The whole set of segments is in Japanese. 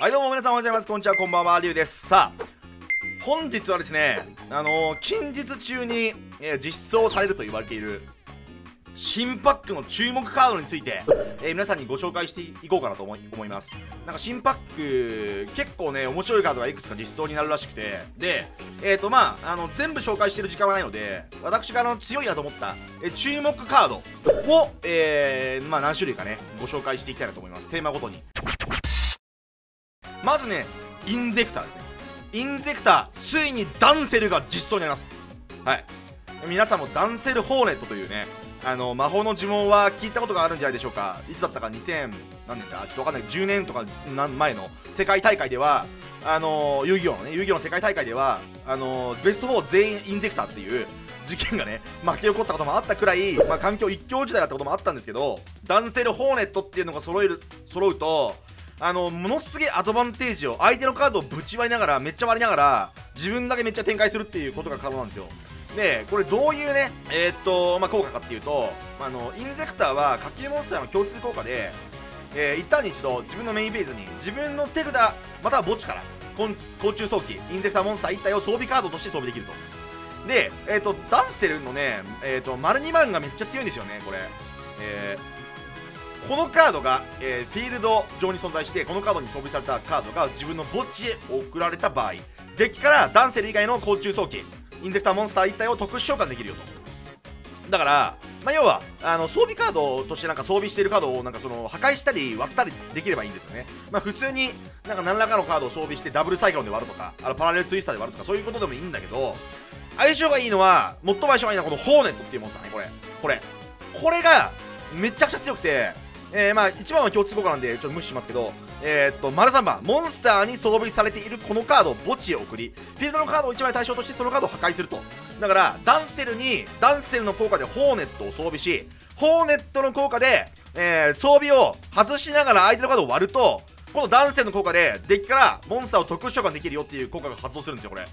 はいどうも皆さんおはようございます。こんにちは。こんばんは。りゅうです。さあ本日はですねあのー、近日中に、えー、実装されると言われている新パックの注目カードについて、えー、皆さんにご紹介していこうかなと思い思います。なんか新パック結構ね面白いカードがいくつか実装になるらしくてでえっ、とまああの全部紹介してる時間はないので私があの強いなと思った、え注目カードを、えー、まあ何種類かねご紹介していきたいなと思います。テーマごとに。まずねインゼクターですね。インゼクターついにダンセルが実装になります。はい。皆さんもダンセルホーネットというねあの魔法の呪文は聞いたことがあるんじゃないでしょうか。いつだったか2000何年だちょっとわかんない。10年とか前の世界大会ではあの遊戯王のね遊戯王の世界大会ではあのベスト4全員インゼクターっていう事件がね巻き起こったこともあったくらい、まあ、環境一強時代だったこともあったんですけどダンセルホーネットっていうのが揃える揃うとあのものすげえアドバンテージを相手のカードをぶち割りながらめっちゃ割りながら自分だけめっちゃ展開するっていうことが可能なんですよ。でこれどういうねえー、っと、まあ、効果かっていうと、まあ、あのインゼクターは下級モンスターの共通効果で、えー、一旦に一度自分のメインフェーズに自分の手札または墓地から甲虫早期インゼクターモンスター1体を装備カードとして装備できると。で、えーと、ダンセルのね、えーと、丸2番がめっちゃ強いんですよねこれ、えー、このカードが、えー、フィールド上に存在してこのカードに装備されたカードが自分の墓地へ送られた場合デッキからダンセル以外の甲虫早期インゼクターモンスター1体を特殊召喚できるよと。だから、まあ、要はあの装備カードとしてなんか装備しているカードをなんかその破壊したり割ったりできればいいんですよね、まあ、普通になんか何らかのカードを装備してダブルサイクロンで割るとかあのパラレルツイスターで割るとかそういうことでもいいんだけど相性がいいのは最も相性がいいのはこのホーネットっていうモンスターねこれ。これ。これがめちゃくちゃ強くてえー、まあ1番は共通効果なんでちょっと無視しますけどえー、っと丸3番。モンスターに装備されているこのカードを墓地へ送りフィールドのカードを1枚対象としてそのカードを破壊すると。だからダンセルにダンセルの効果でホーネットを装備しホーネットの効果で、えー、装備を外しながら相手のカードを割るとこのダンセルの効果でデッキからモンスターを特殊召喚できるよっていう効果が発動するんですよこれ。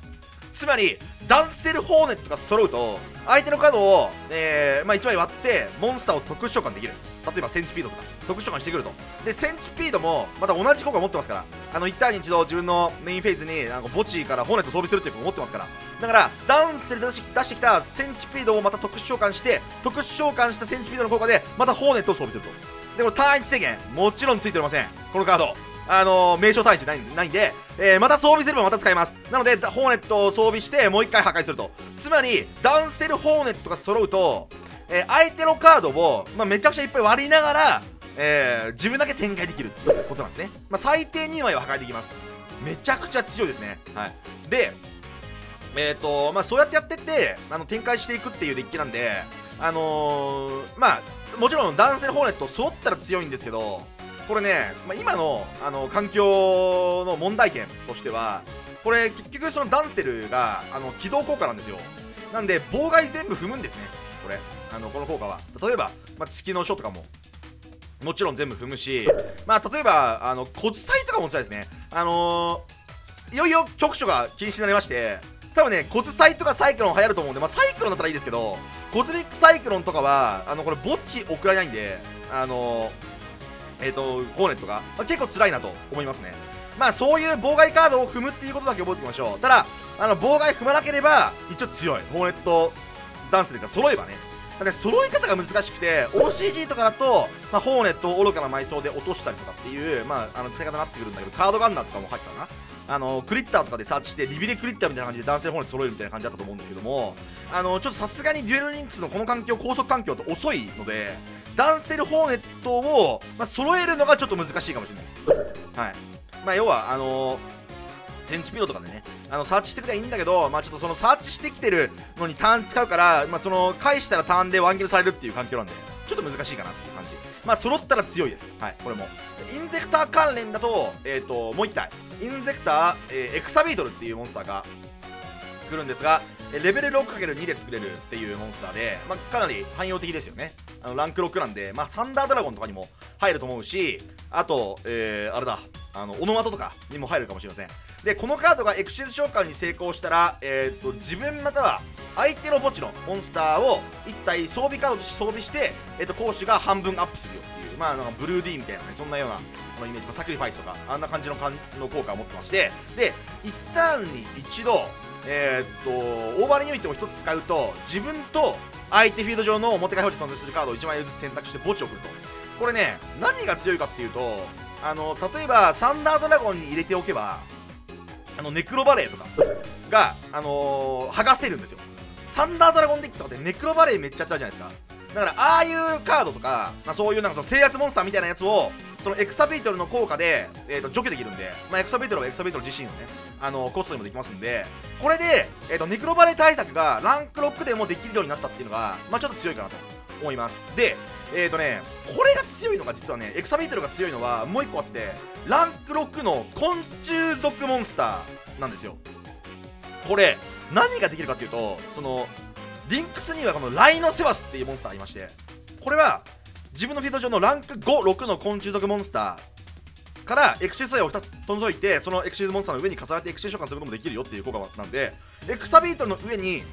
つまりダンセルホーネットが揃うと相手のカードを、えーまあ、1枚割ってモンスターを特殊召喚できる。例えばセンチピードとか。特殊召喚してくると。でセンチピードもまた同じ効果を持ってますから。あの1ターンに一度自分のメインフェーズになんか墓地からホーネット装備するっていう効果を持ってますから。だからダウンセルで出してきたセンチピードをまた特殊召喚して特殊召喚したセンチピードの効果でまたホーネットを装備すると。でもターン1制限。もちろんついておりません。このカード。あのー、名称単位じゃないないんで、えー、また装備すればまた使えます。なのでホーネットを装備してもう一回破壊すると。つまりダンセルホーネットが揃うと、えー、相手のカードを、まあ、めちゃくちゃいっぱい割りながら、えー、自分だけ展開できるってことなんですね、まあ、最低2枚は破壊できます。めちゃくちゃ強いですね。はい。でえっ、ー、とまあそうやってやってってあの展開していくっていうデッキなんであのー、まあもちろんダンセルホーネット揃ったら強いんですけどこれね、まあ、今のあの環境の問題点としてはこれ結局そのダンステルがあの起動効果なんですよ。なんで妨害全部踏むんですね。これ。あのこの効果は。例えば、まあ、月の書とかももちろん全部踏むし、まあ、例えばあの骨砕とかもそうですね。あのー、いよいよ局所が禁止になりまして多分ね骨砕とかサイクロン流行ると思うんで、まあ、サイクロンだったらいいですけどコズミックサイクロンとかはあのこれ墓地送られないんであのえっ、ー、と、ホーネットが、まあ、結構辛いなと思いますね。まあそういう妨害カードを踏むっていうことだけ覚えておきましょう。ただ、あの、妨害踏まなければ、一応強い。ホーネットダンスというか揃えばね。ただ揃い方が難しくて、OCG とかだと、まあ、ホーネットを愚かな埋葬で落としたりとかっていう、まあ、あの使い方になってくるんだけど、カードガンナーとかも入ってたな。あのクリッターとかでサーチしてリビレクリッターみたいな感じで男性ホーネット揃えるみたいな感じだったと思うんですけどもあのちょっとさすがにデュエルリンクスのこの環境高速環境って遅いのでダンセルホーネットを、まあ、揃えるのがちょっと難しいかもしれないです。はい。まあ要はあのー、センチピロとかでねあのサーチしてくればいいんだけど、まあ、ちょっとそのサーチしてきてるのにターン使うから、まあ、その返したらターンでワンゲルされるっていう環境なんでちょっと難しいかなっていう感じ。まあ揃ったら強いです。はいこれも。インゼクター関連だとえっ、ー、ともう1体。インゼクター、えー、エクサビートルっていうモンスターが来るんですがレベル 6×2 で作れるっていうモンスターで、まあ、かなり汎用的ですよね。あのランク6なんで、まあ、サンダードラゴンとかにも入ると思うしあと、えー、あれだあのオノマトとかにも入るかもしれません。でこのカードがエクシズ召喚に成功したら、えーと、自分または相手の墓地のモンスターを1体装備カードとして装備して、えーと、攻守が半分アップするよっていうまあなんかブルーディーみたいなねそんなようなのイメージ、まあ、サクリファイスとかあんな感じのかんの効果を持ってましてで一旦に一度えー、っとオーバーレユニットを1つ使うと自分と相手フィード上の表開表示存在するカードを1枚ずつ選択して墓地を送ると。これね何が強いかっていうとあの例えばサンダードラゴンに入れておけばあのネクロバレーとかが、あのー、剥がせるんですよ。サンダードラゴンデッキとかってネクロバレーめっちゃ強いじゃないですか。だからああいうカードとか、まあ、そういうなんかその制圧モンスターみたいなやつをそのエクサビートルの効果で、えー、と除去できるんで、まあ、エクサビートルはエクサビートル自身のねあのコストにもできますんでこれで、えー、とネクロバレ対策がランク6でもできるようになったっていうのが、まあ、ちょっと強いかなと思います。でえーとねこれが強いのが実はねエクサビートルが強いのはもう1個あってランク6の昆虫族モンスターなんですよ。これ何ができるかっていうとそのリンクスにはこのライノセバスっていうモンスターがいましてこれは自分のフィード上のランク56の昆虫族モンスターからエクシーズ素材を2つ除いてそのエクシーズモンスターの上に重ねてエクシーズ召喚することもできるよ。っていう効果なんでエクサビートルの上に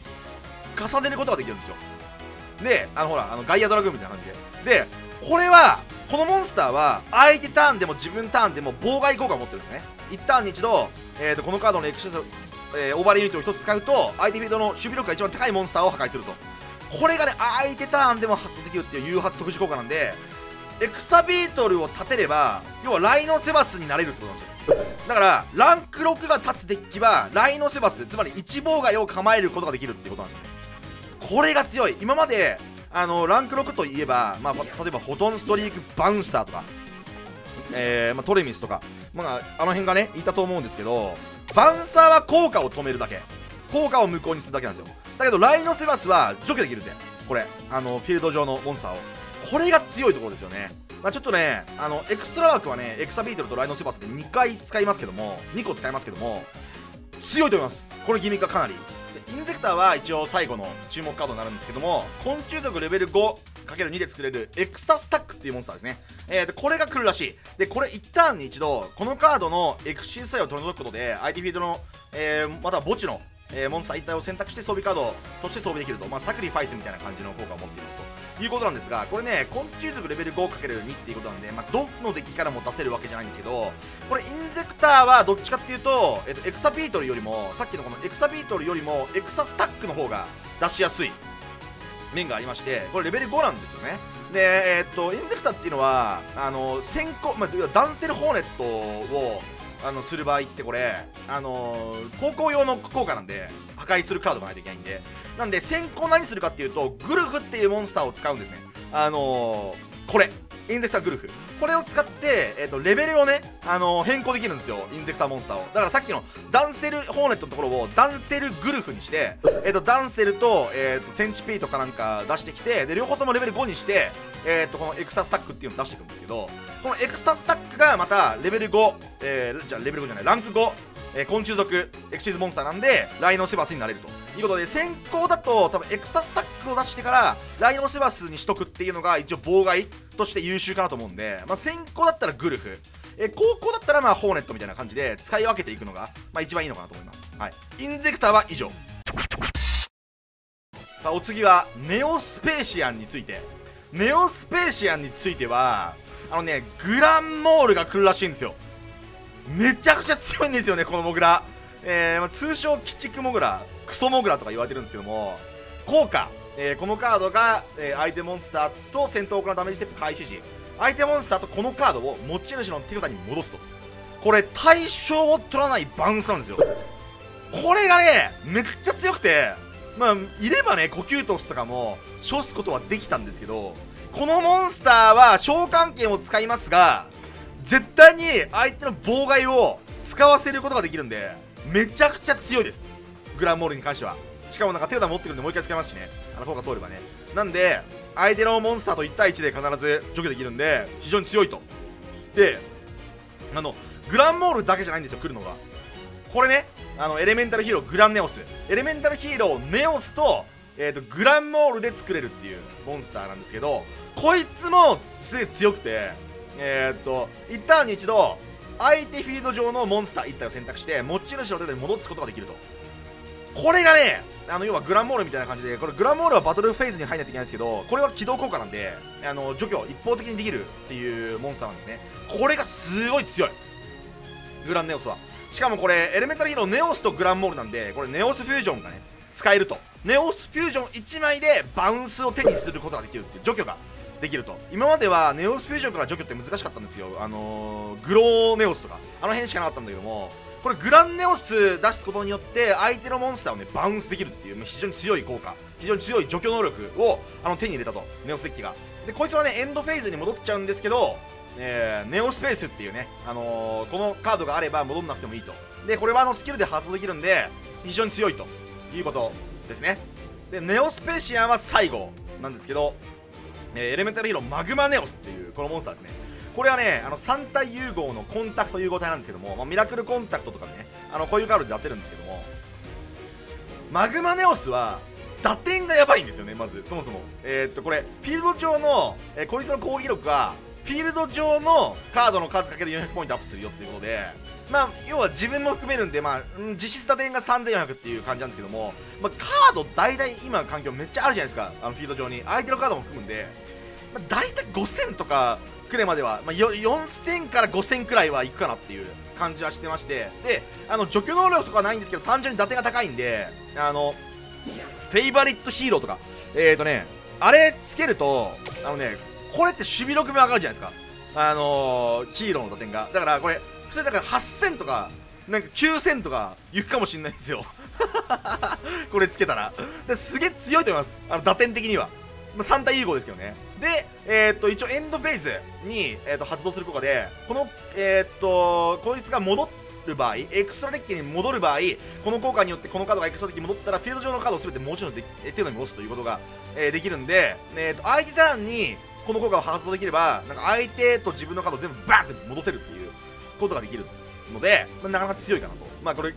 重ねることができるんですよ。であのほらあのガイアドラグーンみたいな感じで。でこれはこのモンスターは相手ターンでも自分ターンでも妨害効果を持ってるんですね。一ターンに一度、えーと、このカードのエクシーズえー、オーバーレイユニットを1つ使うと相手フィールドの守備力が一番高いモンスターを破壊すると。これがね相手ターンでも発動できるっていう誘発即時効果なんでエクサビートルを立てれば要はライノセバスになれるってことなんですよ。だからランク6が立つデッキはライノセバスつまり1妨害を構えることができるってことなんですよこれが強い。今まであのランク6といえば、まあ、例えばフォトンストリークバウンサーとか、えーまあ、トレミスとか、まあ、あの辺がねいたと思うんですけどバウンサーは効果を止めるだけ。効果を無効にするだけなんですよ。だけどライノセバスは除去できるんでこれ。あのフィールド上のモンスターを。これが強いところですよね。まあ、ちょっとね、あの、エクストラワークはね、エクサビートルとライノセバスで2回使いますけども、2個使いますけども、強いと思います。これギミックがかなり。インゼクターは一応最後の注目カードになるんですけども、昆虫族レベル5 5×2 で作れるエクサスタッグっていうモンスターですね。えー、でこれが来るらしい。で、これ一ターンに一度、このカードのエクシーズ素材を取り除くことで、相手フィールドの、えー、または墓地のえー、モンスター一体を選択して装備カードとして装備できると、まあ、サクリファイスみたいな感じの効果を持っていますということなんですが、これね、昆虫族レベル 5×2 っていうことなんで、まあ、どのデッキからも出せるわけじゃないんですけど、これ、インゼクターはどっちかっていうと、えっと、エクサビートルよりも、さっきのこのエクサビートルよりも、エクサスタックの方が出しやすい面がありまして、これレベル5なんですよね。で、えー、っと、インゼクターっていうのは、あの、先行、まあ、ダンセルホーネットを、あのする場合ってこれ、あの、高校用の効果なんで破壊するカードがないといけないんで。なんで先行何するかっていうとグルフっていうモンスターを使うんですね。あの、これ。インゼクターグルフ。これを使って、えーと、レベルをね、あのー、変更できるんですよ。インゼクターモンスターを。だからさっきのダンセルホーネットのところをダンセルグルフにして、えーと、ダンセルと,、えーと、センチピートかなんか出してきてで両方ともレベル5にして、えー、とこのエクサスタックっていうのを出していくんですけどこのエクサスタックがまたレベル5、えー、じゃレベル5じゃないランク5、えー、昆虫族エクシーズモンスターなんでライノセバスになれるということで先行だと多分エクサスタックを出してからライノセバスにしとくっていうのが一応妨害として優秀かなと思うんで、まあ、先行だったらグルフ。え高校だったらまあホーネットみたいな感じで使い分けていくのが、まあ、一番いいのかなと思います、はい、インゼクターは以上。さあお次はネオスペーシアンについて。ネオスペーシアンについてはあのねグランモールが来るらしいんですよ。めちゃくちゃ強いんですよねこのモグラ。えー、通称鬼畜モグラ。クソモグラとか言われてるんですけども効果、えー、このカードが、えー、相手モンスターと戦闘からダメージステップ開始時。相手モンスターとこのカードを持ち主の手札に戻すと。これ対象を取らないバウンスなんですよ。これがねめっちゃ強くてまあいればね呼吸トスとかも処すことはできたんですけどこのモンスターは召喚権を使いますが絶対に相手の妨害を使わせることができるんでめちゃくちゃ強いです。グランモールに関しては。しかもなんか手札持ってくるんでもう一回使いますしね。あの効果通ればね。なんで相手のモンスターと1対1で必ず除去できるんで非常に強いと。であのグランモールだけじゃないんですよ来るのが。これねあのエレメンタルヒーローグランネオス。エレメンタルヒーローネオスと,、えーと、グランモールで作れるっていうモンスターなんですけどこいつもすげえ強くてえっ、ー、と一旦に一度相手フィールド上のモンスター1体を選択して持ち主の手で戻すことができると。これがねあの要はグランモールみたいな感じでこれグランモールはバトルフェーズに入んないといけないんですけどこれは起動効果なんであの除去一方的にできるっていうモンスターなんですね。これがすごい強い。グランネオスは。しかもこれエレメンタルヒーローネオスとグランモールなんでこれネオスフュージョンがね使えると。ネオスフュージョン1枚でバウンスを手にすることができるっていう除去ができると。今まではネオスフュージョンから除去って難しかったんですよ。あのー、グローネオスとか。あの辺しかなかったんだけどもこれグランネオス出すことによって相手のモンスターをねバウンスできるっていう非常に強い効果非常に強い除去能力をあの手に入れたとネオスデッキが。でこいつはねエンドフェーズに戻っちゃうんですけどえー、ネオスペースっていうね、あのー、このカードがあれば戻んなくてもいいと。でこれはあのスキルで発動できるんで非常に強いということですね。でネオスペーシアンは最後なんですけど、えー、エレメンタルヒーローマグマネオスっていうこのモンスターですね。これはね、あの3体融合のコンタクト融合体なんですけども、まあ、ミラクルコンタクトとかね、あのこういうカードで出せるんですけども、マグマネオスは、打点がやばいんですよね、まず、そもそも。えー、っと、これ、フィールド上の、えー、こいつの攻撃力が、フィールド上のカードの数かける400ポイントアップするよっていうことで、まあ、要は自分も含めるんで、まあ、実質打点が3400っていう感じなんですけども、まあ、カード大体今の環境めっちゃあるじゃないですか、あのフィールド上に。相手のカードも含むんで、まあ、大体5000とかくらいまでは、まあ、4000から5000くらいはいくかなっていう感じはしてまして。であの除去能力とかないんですけど単純に打点が高いんであのフェイバリットヒーローとか。えっ、ー、とねあれつけるとあのねこれって守備力も上がるじゃないですか。あのー、ヒーローの打点が。だからこれ普通だから8000とかなんか9000とか行くかもしれないんですよ。これつけたら。すげえ強いと思います。あの打点的には。まあ、3体融合ですけどね。で、えー、っと、一応エンドフェーズに、えー、っと発動する効果で、この、えー、っと、こいつが戻る場合、エクストラデッキに戻る場合、この効果によってこのカードがエクストラデッキに戻ったら、フィールド上のカードを全てもちろん手札に戻すということが、えー、できるんで、えー、っと、相手ターンにこの効果を発動できれば、なんか相手と自分のカードを全部バーンって戻せるっていうことができるので、まあ、なかなか強いかなと。まあこれ、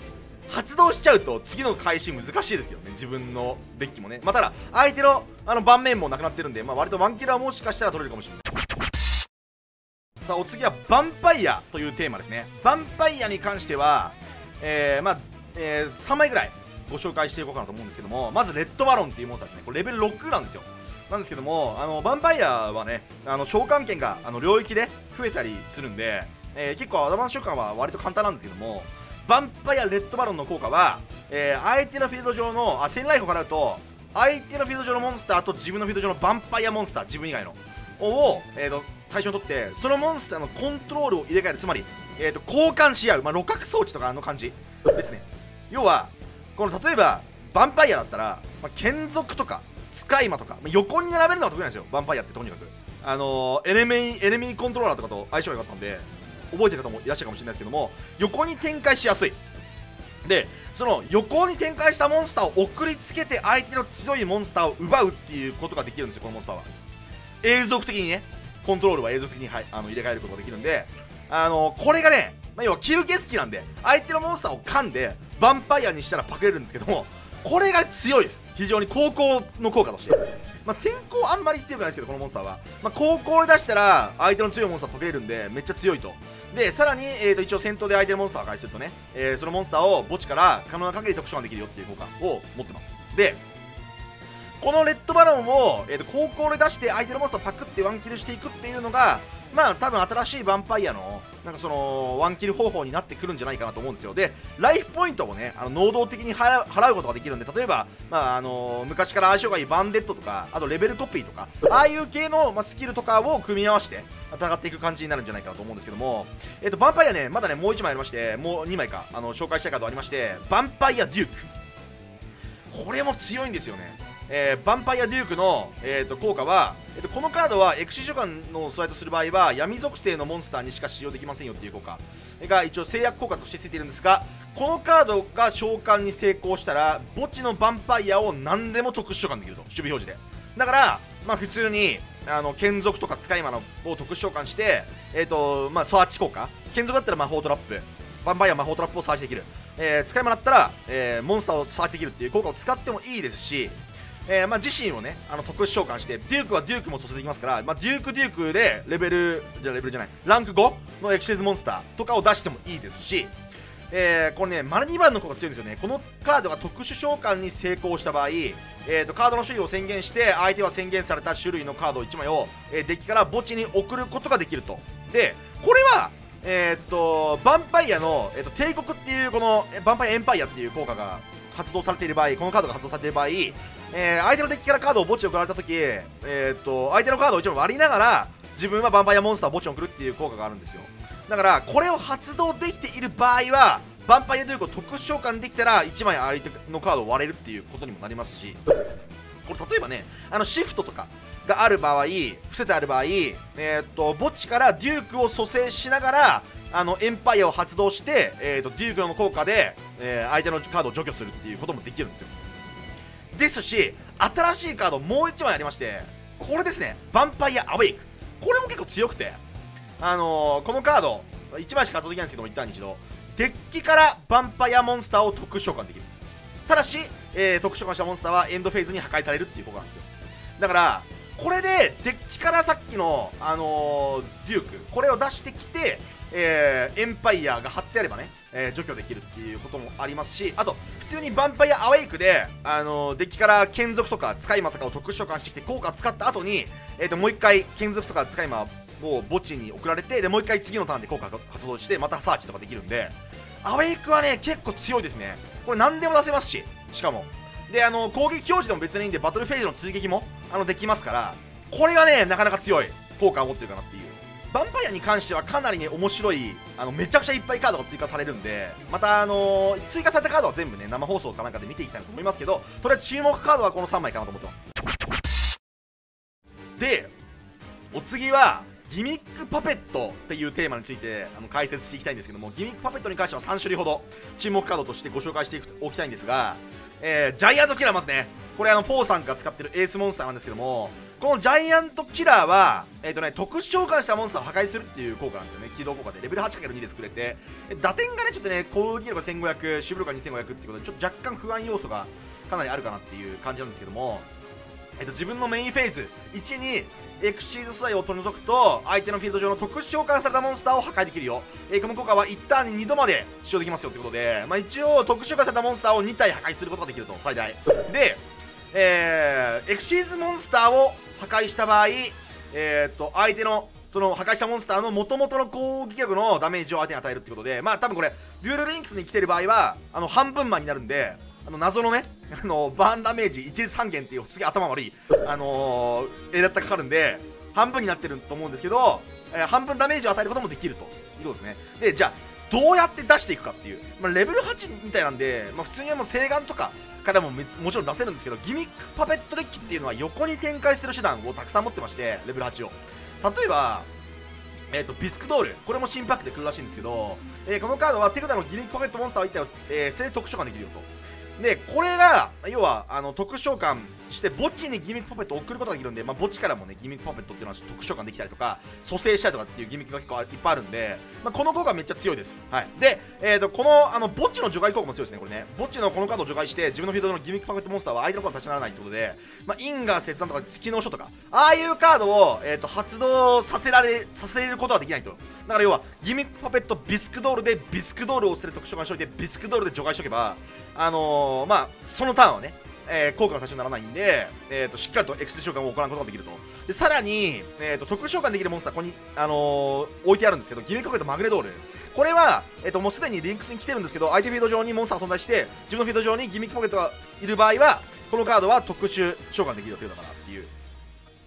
発動しちゃうと次の開始難しいですけどね自分のデッキもね。まあ、ただ相手のあの盤面もなくなってるんで、まあ、割とワンキルはもしかしたら取れるかもしれない。さあお次はヴァンパイアというテーマですね。ヴァンパイアに関してはえー、まあ、えー、3枚ぐらいご紹介していこうかなと思うんですけどもまずレッドバロンっていうモンスターですね。これレベル6なんですよ。なんですけどもあのヴァンパイアはねあの召喚権があの領域で増えたりするんで、えー、結構アドバンス召喚は割と簡単なんですけどもヴァンパイアレッドバロンの効果は、えー、相手のフィールド上のあ1000ライフを払う。と相手のフィールド上のモンスターと自分のフィールド上のヴァンパイアモンスター自分以外の。を、えーと、対象にとってそのモンスターのコントロールを入れ替える。つまり、えーと、交換し合う、まあ、六角装置とかの感じ。ですね。要はこの例えばヴァンパイアだったら、まあ、剣族とか使い魔とか、まあ、横に並べるのが得意なんですよ。ヴァンパイアってとにかく。あのー、エネミエネミーコントローラーとかと相性が良かったんで。覚えてる方もいらっしゃるかもしれないですけども横に展開しやすい。でその横に展開したモンスターを送りつけて相手の強いモンスターを奪うっていうことができるんですよこのモンスターは。永続的にね。コントロールは永続的に、はい、あの入れ替えることができるんで。あのこれがね、まあ、要は吸血鬼なんで相手のモンスターを噛んでヴァンパイアにしたらパクれるんですけどもこれが強いです。非常に高校の効果として。まあ、先行あんまり強くないですけどこのモンスターは、まあ、高校で出したら相手の強いモンスターパクれるんでめっちゃ強いと。でさらに、えーと、一応戦闘で相手のモンスターを返するとね、えー、そのモンスターを墓地から可能な限り特殊ができるよっていう効果を持ってます。でこのレッドバロンを、えーと、高校で出して相手のモンスターをパクってワンキルしていくっていうのがまあ多分新しいヴァンパイアのなんかそのワンキル方法になってくるんじゃないかなと思うんですよ。でライフポイントもねあの能動的に払うことができるんで例えば、まあ、あの昔から相性がいいバンデッドとかあとレベルコピーとかああいう系の、まあ、スキルとかを組み合わせて戦っていく感じになるんじゃないかなと思うんですけども、えっ、とヴァンパイアねまだねもう1枚ありましてもう2枚かあの紹介したいカードありましてヴァンパイアデューク。これも強いんですよね。えー、ヴァンパイアデュークの、えーと、効果は、えーと、このカードはエクシー召喚のスライドする場合は闇属性のモンスターにしか使用できませんよっていう効果。が一応制約効果としてついてるんですがこのカードが召喚に成功したら墓地のヴァンパイアを何でも特殊召喚できると守備表示で。だからまあ普通にあの剣族とか使い魔のを特殊召喚して、えーとまあ、サーチ効果。剣族だったら魔法トラップ。ヴァンパイア魔法トラップをサーチできる、えー、使い魔だったら、えー、モンスターをサーチできるっていう効果を使ってもいいですしえー、まあ、自身をねあの特殊召喚してデュークはデュークも突然できますから、まあ、デュークデュークでレベルじゃレベルじゃないランク5のエクシーズモンスターとかを出してもいいですしえー、これね、丸2番の子が強いんですよね。このカードが特殊召喚に成功した場合、えーと、カードの種類を宣言して、相手は宣言された種類のカード1枚を、えー、デッキから墓地に送ることができると。で、これは、えー、と、ヴァンパイアの、えー、っと、帝国っていう、この、ヴァンパイアエンパイアっていう効果が発動されている場合、このカードが発動されている場合、えー、相手のデッキからカードを墓地に送られたとき、えー、っと、相手のカードを1枚割りながら、自分はヴァンパイアモンスターを墓地に送るっていう効果があるんですよ。だから、これを発動できている場合は、ヴァンパイアデュークを特殊召喚できたら1枚相手のカードを割れるっていうことにもなりますしこれ例えばねあのシフトとかがある場合伏せてある場合、えー、っと墓地からデュークを蘇生しながらあのエンパイアを発動して、えー、っとデュークの効果で、えー、相手のカードを除去するっていうこともできるんですよ。ですし新しいカードもう1枚ありましてこれですねヴァンパイアアウェイク。これも結構強くてあのこのカード1枚しか発動できないんですけども一旦一度。デッキからヴァンパイアモンスターを特殊召喚できる。ただし、えー、特殊召喚したモンスターはエンドフェーズに破壊されるっていうことなんですよ。だからこれでデッキからさっきの、あのー、デュークこれを出してきて、えー、エンパイアが貼ってあればね、え除去できるっていうこともありますしあと普通にヴァンパイアアウェイクで、あのデッキから剣族とか使い魔とかを特殊召喚してきて効果を使った後に、えー、ともう一回剣族とか使い魔を墓地に送られてでもう一回次のターンで効果が発動してまたサーチとかできるんでアウェイクはね結構強いですね。これ何でも出せますししかも。であの攻撃表示でも別にいいんでバトルフェーズの追撃もあのできますからこれがねなかなか強い効果を持ってるかなっていう。ヴァンパイアに関してはかなりね面白いあのめちゃくちゃいっぱいカードが追加されるんでまたあのー、追加されたカードは全部ね生放送かなんかで見ていきたいなと思いますけどとりあえず注目カードはこの3枚かなと思ってます。でお次はギミックパペットっていうテーマについてあの解説していきたいんですけどもギミックパペットに関しては3種類ほど注目カードとしてご紹介しておきたいんですが、えー、ジャイアントキラーますね。これあのフォーさんが使ってるエースモンスターなんですけどもこのジャイアントキラーは、えーとね、特殊召喚したモンスターを破壊するっていう効果なんですよね。起動効果で。レベル 8×2 で作れて。打点がねちょっとね攻撃力が1500守備力が2500っていうことでちょっと若干不安要素がかなりあるかなっていう感じなんですけどもえっと、自分のメインフェーズ。1にエクシーズスライを取り除くと相手のフィールド上の特殊召喚されたモンスターを破壊できるよ、えー、この効果は1ターンに2度まで使用できますよということで、まあ、一応特殊召喚されたモンスターを2体破壊することができると。最大。で、えー、エクシーズモンスターを破壊した場合、えー、っと相手のその破壊したモンスターの元々の攻撃力のダメージを相手に与えるってことでまあ多分これデュエルリンクスに来てる場合はあの半分マンになるんであの謎のね、あのバーンダメージ1律3元っていうすげえ頭悪い、あのー、エラッタかかるんで、半分になってると思うんですけど、えー、半分ダメージを与えることもできるということですね。で、じゃあ、どうやって出していくかっていう、まあ、レベル8みたいなんで、まあ、普通にはもう請願とかからももちろん出せるんですけど、ギミックパペットデッキっていうのは横に展開する手段をたくさん持ってまして、レベル8を。例えば、えーと、ビスクドール、これも新パックで来るらしいんですけど、えー、このカードは手札のギミックパペットモンスターを1体を、えー、正特殊化できるよと。でこれが要はあの特殊召喚して墓地にギミックパペットを送ることができるんで、まあ、墓地からもねギミックパペットっていうのは特殊召喚できたりとか蘇生したりとかっていうギミックが結構いっぱいあるんで、まあ、この効果めっちゃ強いです、はい、で、えーと、このあの墓地の除外効果も強いですねこれね。墓地のこのカードを除外して自分のフィールドのギミックパペットモンスターは相手のカード立ちならないってことで、まあ、因果切断とか月の書とかああいうカードを、えーと、発動させられさせることはできないと。だから要はギミックパペットビスクドールでビスクドールをする特殊召喚しといてビスクドールで除外しとけばあのー、まあそのターンはねえー、効果の対象にならないんで、えーと、しっかりとエクシーズ召喚を行うことができると。で、さらに、えーと、特殊召喚できるモンスター、ここに、あのー、置いてあるんですけど、ギミックパペットマグネドール。これは、えーと、もうすでにリンクスに来てるんですけど、相手フィールド上にモンスターが存在して、自分のフィールド上にギミックパペットがいる場合は、このカードは特殊召喚できるというのかなっていう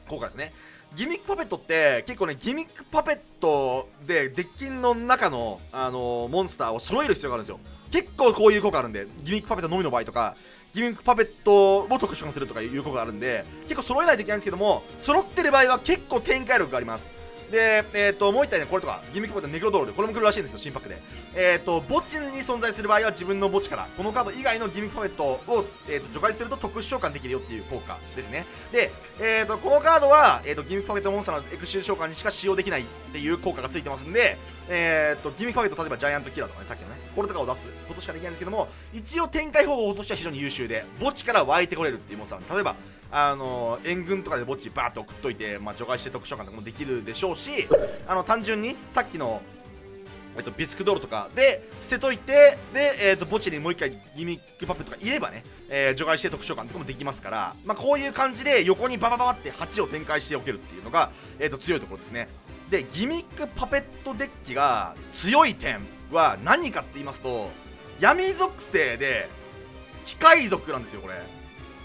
効果ですね。ギミックパペットって結構ねギミックパペットでデッキの中の、あのー、モンスターを揃える必要があるんですよ結構こういう効果あるんでギミックパペットのみの場合とかギミックパペットを特殊化するとかいう効果があるんで結構揃えないといけないんですけども揃ってる場合は結構展開力があります。で、えーと、もう一体ねこれとかギミックパペットネクロドールでこれも来るらしいんですけど新パックで。えっ、ー、と墓地に存在する場合は自分の墓地からこのカード以外のギミックパペットを、えーと、除外すると特殊召喚できるよっていう効果ですね。で、えーと、このカードは、えー、とギミックパペットモンスターのエクシー召喚にしか使用できないっていう効果がついてますんでえー、とギミックパペット例えばジャイアントキラーとかねさっきのねこれとかを出すことしかできないんですけども一応展開方法としては非常に優秀で墓地から湧いてこれるっていうモンスター例えばあの援軍とかで墓地バーッと送っといて、まあ、除外して特殊召喚とかもできるでしょうしあの単純にさっきのえっと、ビスクドールとかで捨てといてで、えっと、墓地にもう一回ギミックパペットがいればね、えー、除外して特殊召喚とかもできますから、まあ、こういう感じで横にババババって8を展開しておけるっていうのが、えっと、強いところですね。でギミックパペットデッキが強い点は何かって言いますと闇属性で機械族なんですよこれ。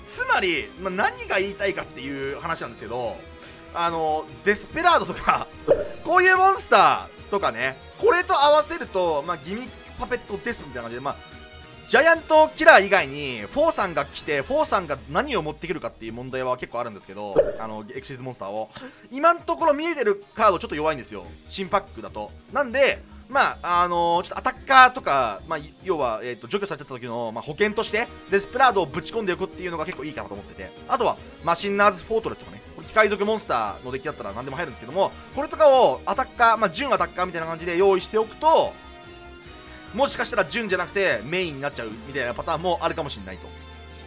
つまり、まあ、何が言いたいかっていう話なんですけどあのデスペラードとかこういうモンスターとかねこれと合わせると、まあ、ギミックパペットテストみたいな感じで、まあ、ジャイアントキラー以外にフォーさんが来てフォーさんが何を持ってくるかっていう問題は結構あるんですけどあのエクシーズモンスターを。今のところ見えてるカードちょっと弱いんですよ。新パックだと。なんでまああのー、ちょっとアタッカーとか、まあ、要は、えーと、除去されちゃった時の、まあ、保険としてデスペラードをぶち込んでおくっていうのが結構いいかなと思ってて。あとはマシンナーズフォートレスとかね。機械族モンスターのデッキだったら何でも入るんですけどもこれとかをアタッカー、まあ、準アタッカーみたいな感じで用意しておくともしかしたら準じゃなくてメインになっちゃうみたいなパターンもあるかもしれない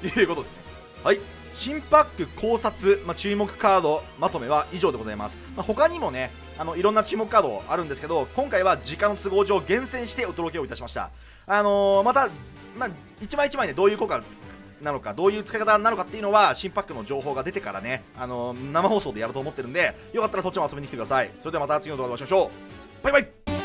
ということですね。はい。新パック考察、まあ、注目カードまとめは以上でございます、まあ、他にもねあのいろんな注目カードあるんですけど今回は時間の都合上厳選してお届けをいたしました。あのー、また、まあ、一枚一枚ねどういう効果なのかどういう使い方なのかっていうのは新パックの情報が出てからね、あの、生放送でやると思ってるんでよかったらそっちも遊びに来てください。それではまた次の動画でお会いしましょう。バイバイ。